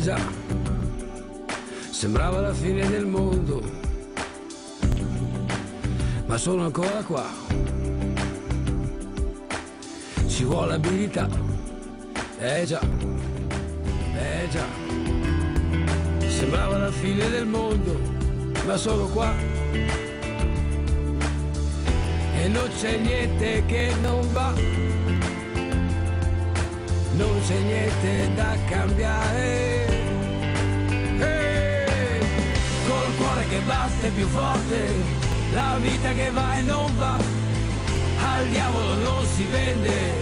già, sembrava la fine del mondo, ma sono ancora qua. Ci vuole abilità, eh già, eh già, sembrava la fine del mondo, ma sono qua. E non c'è niente che non va non c'è niente da cambiare. Che batte più forte, la vita che va e non va, al diavolo non si vende,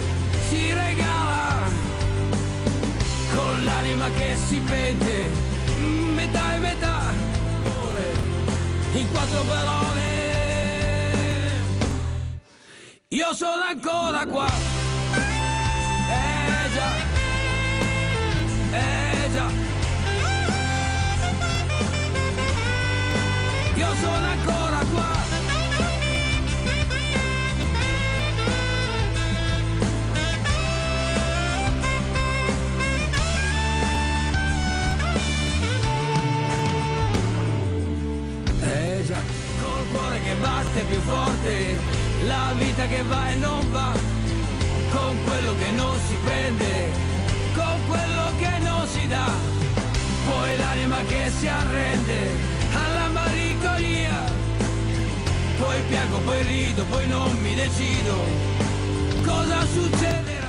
si regala. Con l'anima che si pente, metà e metà, in quattro parole. Io sono ancora qua. Batte più forte, la vita che va e non va con quello che non si prende, con quello che non si dà, poi l'anima che si arrende alla malinconia, poi piango, poi rido, poi non mi decido. Cosa succede.